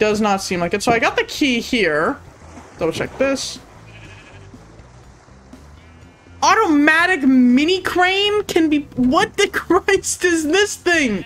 does not seem like it. So I got the key here. Double check this. Automatic mini crane can be... What the Christ is this thing?